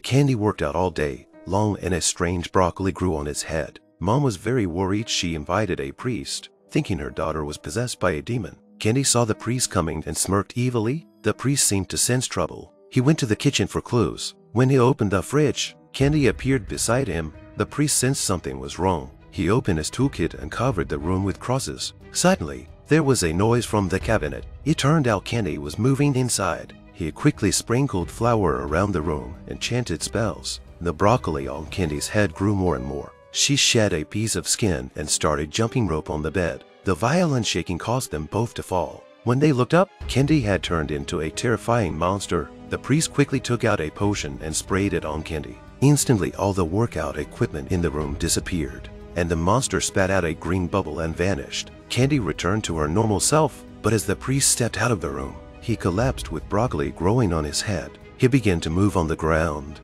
The candy worked out all day long and a strange broccoli grew on its head. Mom was very worried. She invited a priest, thinking her daughter was possessed by a demon. Candy saw the priest coming and smirked evilly. The priest seemed to sense trouble. He went to the kitchen for clues. When he opened the fridge, Candy appeared beside him. The priest sensed something was wrong. He opened his toolkit and covered the room with crosses. Suddenly, there was a noise from the cabinet. It turned out Candy was moving inside. He quickly sprinkled flour around the room and chanted spells. The broccoli on Candy's head grew more and more. She shed a piece of skin and started jumping rope on the bed. The violent shaking caused them both to fall. When they looked up, Candy had turned into a terrifying monster. The priest quickly took out a potion and sprayed it on Candy. Instantly, all the workout equipment in the room disappeared, and the monster spat out a green bubble and vanished. Candy returned to her normal self, but as the priest stepped out of the room, he collapsed with broccoli growing on his head. He began to move on the ground.